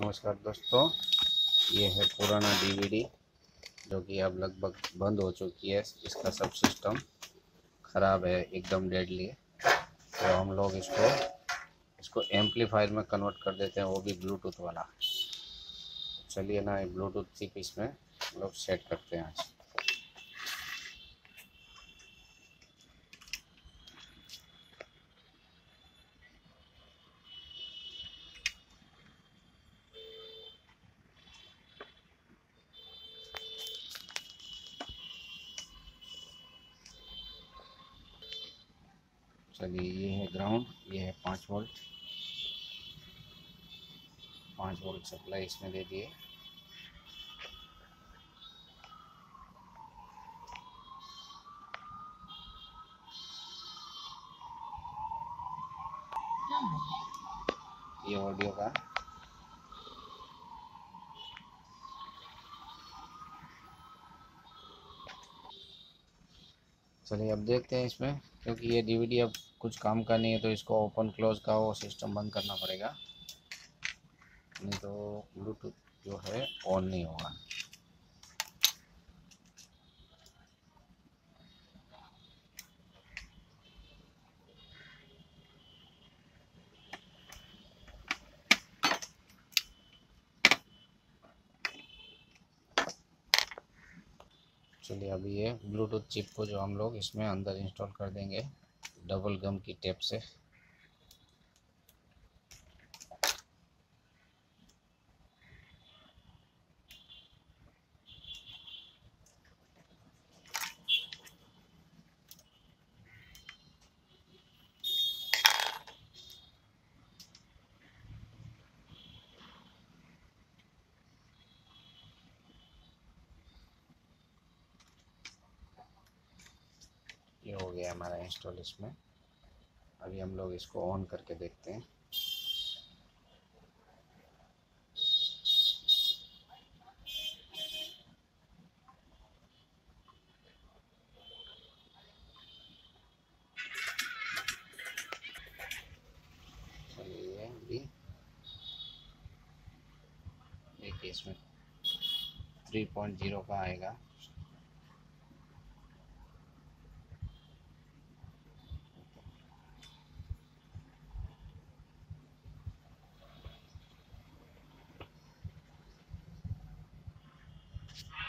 नमस्कार दोस्तों, ये है पुराना डीवीडी जो कि अब लगभग बंद हो चुकी है। इसका सब सिस्टम ख़राब है, एकदम डेडली तो हम लोग इसको इसको एम्पलीफायर में कन्वर्ट कर देते हैं, वो भी ब्लूटूथ वाला। चलिए ना, ये ब्लूटूथ चिप इसमें हम लोग सेट करते हैं आज। चलिए ये है ग्राउंड ये है पाँच वोल्ट पाँच वोल्ट सप्लाई इसमें दे दिए। ये ऑडियो का। चलिए अब देखते हैं इसमें, क्योंकि ये डीवीडी अब कुछ काम का नहीं है तो इसको ओपन क्लोज का वो सिस्टम बंद करना पड़ेगा। नहीं तो ब्लूटूथ जो है ऑन नहीं होगा। चलिए अभी ये ब्लूटूथ चिप को जो हम लोग इसमें अंदर इंस्टॉल कर देंगे। डबल गम की टेप से। ये हो गया हमारा इंस्टॉल इसमें। अभी हम लोग इसको ऑन करके देखते हैं। देखिए इसमें थ्री पॉइंट ज़ीरो का आएगा।